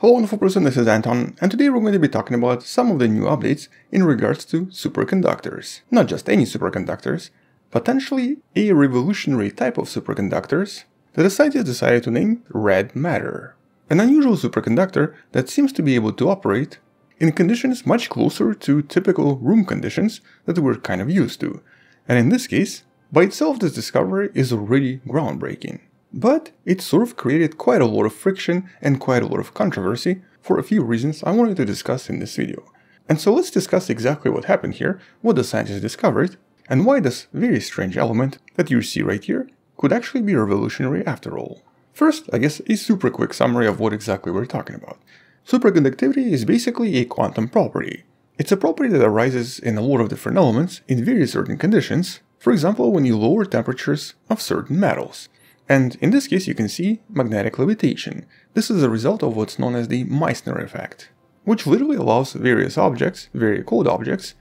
Hello wonderful person, this is Anton, and today we're going to be talking about some of the new updates in regards to superconductors. Not just any superconductors, potentially a revolutionary type of superconductors that the scientists decided to name red matter. An unusual superconductor that seems to be able to operate in conditions much closer to typical room conditions that we're kind of used to. And in this case, by itself this discovery is already groundbreaking. But it sort of created quite a lot of friction and quite a lot of controversy for a few reasons I wanted to discuss in this video. And so let's discuss exactly what happened here, what the scientists discovered, and why this very strange element that you see right here could actually be revolutionary after all. First, I guess a super quick summary of what exactly we're talking about. Superconductivity is basically a quantum property. It's a property that arises in a lot of different elements in very certain conditions, for example when you lower temperatures of certain metals. And in this case you can see magnetic levitation. This is a result of what's known as the Meissner effect, which literally allows various objects, very cold objects,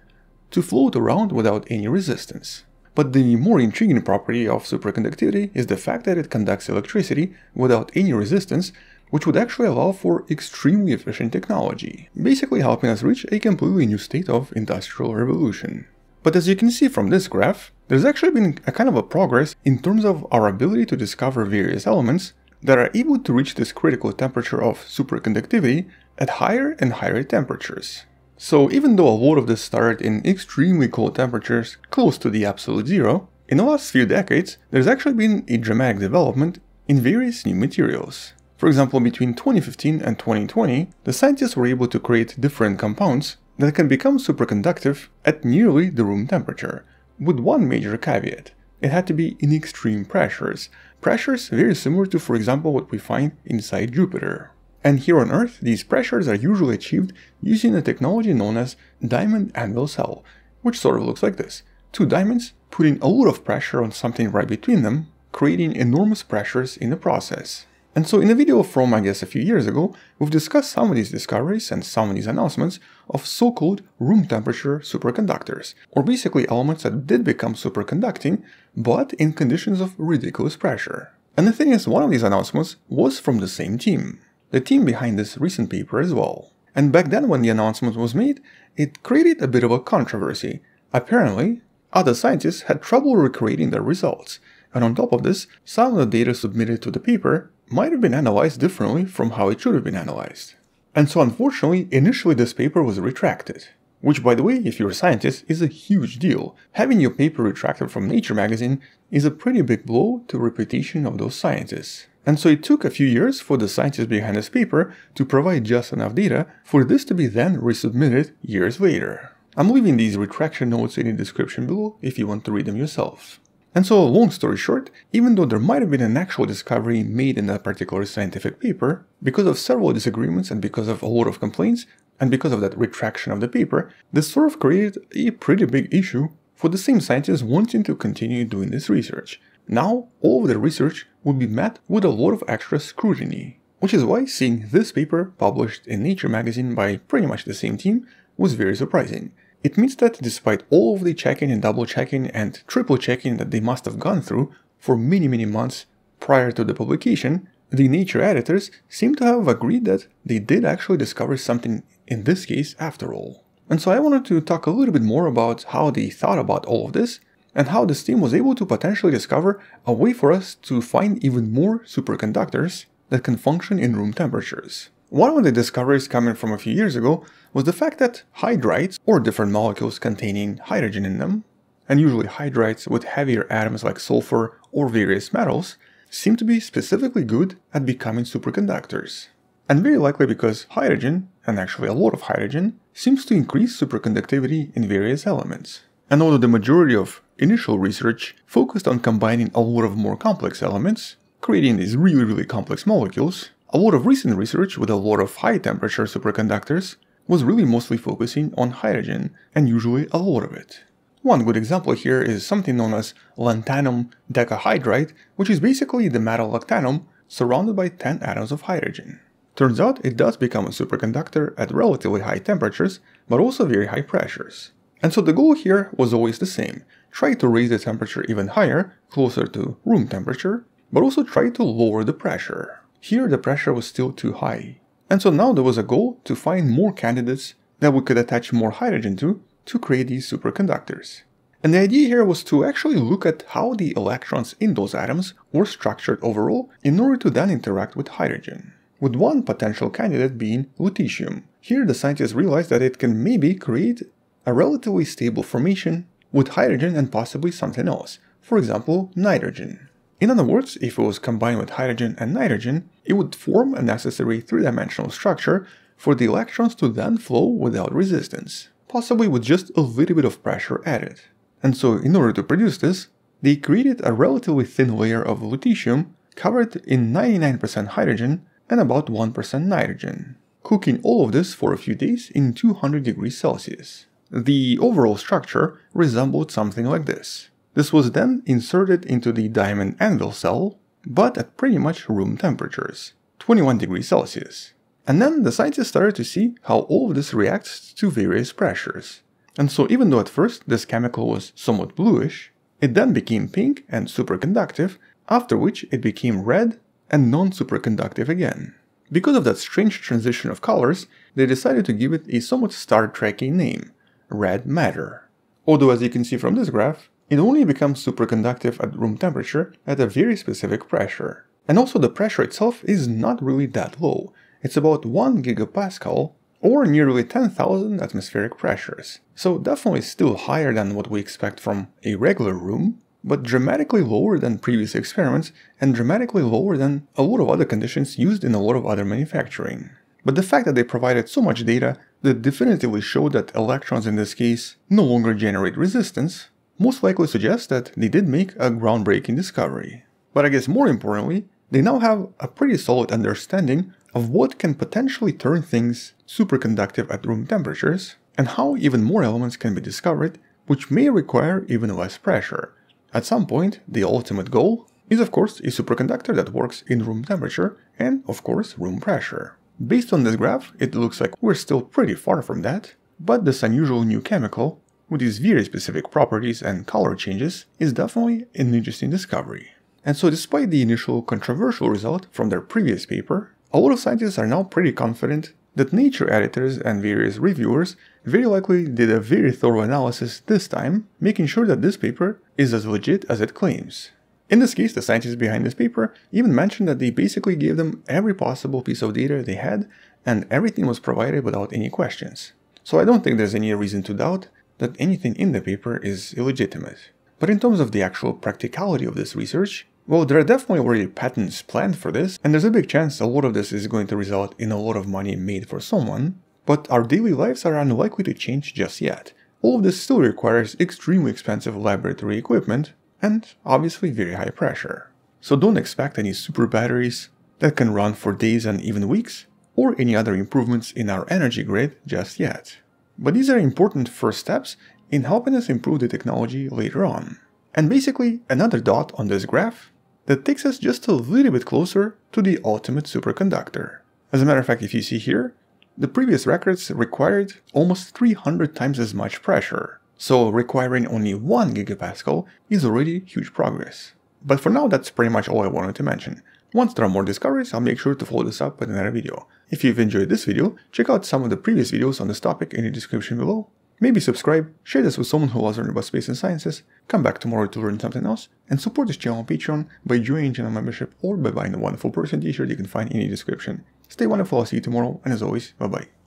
to float around without any resistance. But the more intriguing property of superconductivity is the fact that it conducts electricity without any resistance which would actually allow for extremely efficient technology, basically helping us reach a completely new state of industrial revolution. But as you can see from this graph, there's actually been a kind of a progress in terms of our ability to discover various elements that are able to reach this critical temperature of superconductivity at higher and higher temperatures. So even though a lot of this started in extremely cold temperatures close to the absolute zero, in the last few decades there's actually been a dramatic development in various new materials. For example, between 2015 and 2020, the scientists were able to create different compounds that can become superconductive at nearly the room temperature, with one major caveat. It had to be in extreme pressures, pressures very similar to for example what we find inside Jupiter. And here on Earth, these pressures are usually achieved using a technology known as diamond anvil cell, which sort of looks like this. Two diamonds putting a lot of pressure on something right between them, creating enormous pressures in the process. And so in a video from I guess a few years ago, we've discussed some of these discoveries and some of these announcements of so-called room temperature superconductors, or basically elements that did become superconducting, but in conditions of ridiculous pressure. And the thing is, one of these announcements was from the same team, the team behind this recent paper as well. And back then when the announcement was made, it created a bit of a controversy. Apparently, other scientists had trouble recreating their results, and on top of this, some of the data submitted to the paper might have been analyzed differently from how it should have been analyzed. And so unfortunately, initially this paper was retracted. Which by the way, if you're a scientist, is a huge deal. Having your paper retracted from Nature magazine is a pretty big blow to reputation of those scientists. And so it took a few years for the scientists behind this paper to provide just enough data for this to be then resubmitted years later. I'm leaving these retraction notes in the description below if you want to read them yourself. And so, long story short, even though there might have been an actual discovery made in that particular scientific paper, because of several disagreements and because of a lot of complaints, and because of that retraction of the paper, this sort of created a pretty big issue for the same scientists wanting to continue doing this research. Now, all of the research would be met with a lot of extra scrutiny, which is why seeing this paper published in Nature magazine by pretty much the same team was very surprising. It means that despite all of the checking and double checking and triple checking that they must have gone through for many many months prior to the publication, the Nature editors seem to have agreed that they did actually discover something in this case after all. And so I wanted to talk a little bit more about how they thought about all of this and how this team was able to potentially discover a way for us to find even more superconductors that can function in room temperatures. One of the discoveries coming from a few years ago was the fact that hydrides, or different molecules containing hydrogen in them, and usually hydrides with heavier atoms like sulfur or various metals, seem to be specifically good at becoming superconductors. And very likely because hydrogen, and actually a lot of hydrogen, seems to increase superconductivity in various elements. And although the majority of initial research focused on combining a lot of more complex elements, creating these really really complex molecules, a lot of recent research with a lot of high temperature superconductors was really mostly focusing on hydrogen, and usually a lot of it. One good example here is something known as lanthanum decahydride, which is basically the metal lanthanum surrounded by 10 atoms of hydrogen. Turns out it does become a superconductor at relatively high temperatures, but also very high pressures. And so the goal here was always the same, try to raise the temperature even higher, closer to room temperature, but also try to lower the pressure. Here the pressure was still too high. And so now there was a goal to find more candidates that we could attach more hydrogen to to create these superconductors. And the idea here was to actually look at how the electrons in those atoms were structured overall in order to then interact with hydrogen. With one potential candidate being lutetium. Here the scientists realized that it can maybe create a relatively stable formation with hydrogen and possibly something else, for example nitrogen. In other words, if it was combined with hydrogen and nitrogen, it would form a necessary three-dimensional structure for the electrons to then flow without resistance, possibly with just a little bit of pressure added. And so in order to produce this, they created a relatively thin layer of lutetium covered in 99% hydrogen and about 1% nitrogen, cooking all of this for a few days in 200 degrees Celsius. The overall structure resembled something like this. This was then inserted into the diamond anvil cell, but at pretty much room temperatures, 21 degrees Celsius. And then the scientists started to see how all of this reacts to various pressures. And so even though at first this chemical was somewhat bluish, it then became pink and superconductive, after which it became red and non-superconductive again. Because of that strange transition of colors, they decided to give it a somewhat Star Trekky name, red matter. Although as you can see from this graph, it only becomes superconductive at room temperature at a very specific pressure. And also the pressure itself is not really that low, it's about 1 gigapascal or nearly 10,000 atmospheric pressures. So definitely still higher than what we expect from a regular room, but dramatically lower than previous experiments and dramatically lower than a lot of other conditions used in a lot of other manufacturing. But the fact that they provided so much data that definitively showed that electrons in this case no longer generate resistance most likely suggests that they did make a groundbreaking discovery. But I guess more importantly, they now have a pretty solid understanding of what can potentially turn things superconductive at room temperatures, and how even more elements can be discovered which may require even less pressure. At some point, the ultimate goal is of course a superconductor that works in room temperature and of course room pressure. Based on this graph, it looks like we're still pretty far from that, but this unusual new chemical, with these very specific properties and color changes, is definitely an interesting discovery. And so despite the initial controversial result from their previous paper, a lot of scientists are now pretty confident that Nature editors and various reviewers very likely did a very thorough analysis this time, making sure that this paper is as legit as it claims. In this case, the scientists behind this paper even mentioned that they basically gave them every possible piece of data they had and everything was provided without any questions. So I don't think there's any reason to doubt that anything in the paper is illegitimate. But in terms of the actual practicality of this research, well, there are definitely already patents planned for this, and there's a big chance a lot of this is going to result in a lot of money made for someone, but our daily lives are unlikely to change just yet. All of this still requires extremely expensive laboratory equipment, and obviously very high pressure. So don't expect any super batteries that can run for days and even weeks, or any other improvements in our energy grid just yet. But these are important first steps in helping us improve the technology later on. And basically, another dot on this graph that takes us just a little bit closer to the ultimate superconductor. As a matter of fact, if you see here, the previous records required almost 300 times as much pressure, so requiring only 1 gigapascal is already huge progress. But for now, that's pretty much all I wanted to mention. Once there are more discoveries, I'll make sure to follow this up with another video. If you've enjoyed this video, check out some of the previous videos on this topic in the description below. Maybe subscribe, share this with someone who loves learning about space and sciences, come back tomorrow to learn something else, and support this channel on Patreon by joining channel membership or by buying the wonderful person t-shirt you can find in the description. Stay wonderful, I'll see you tomorrow, and as always, bye bye.